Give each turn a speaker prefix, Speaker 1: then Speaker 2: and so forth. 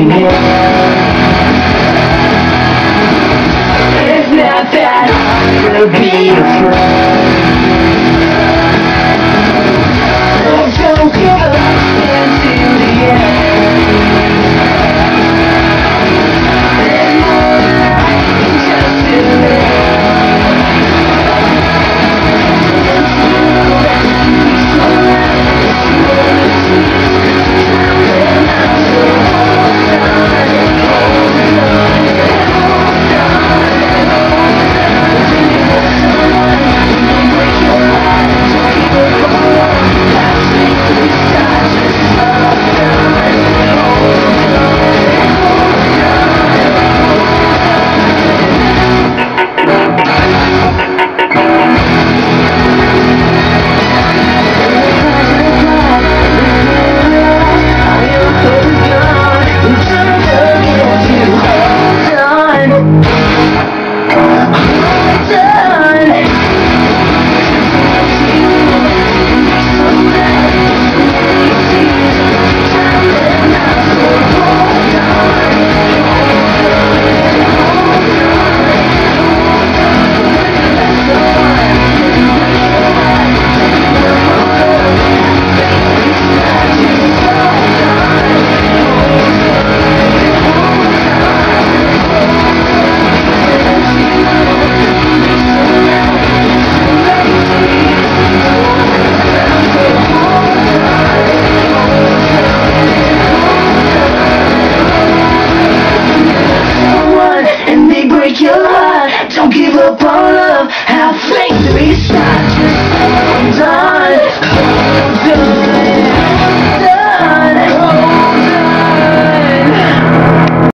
Speaker 1: It's not that be a upon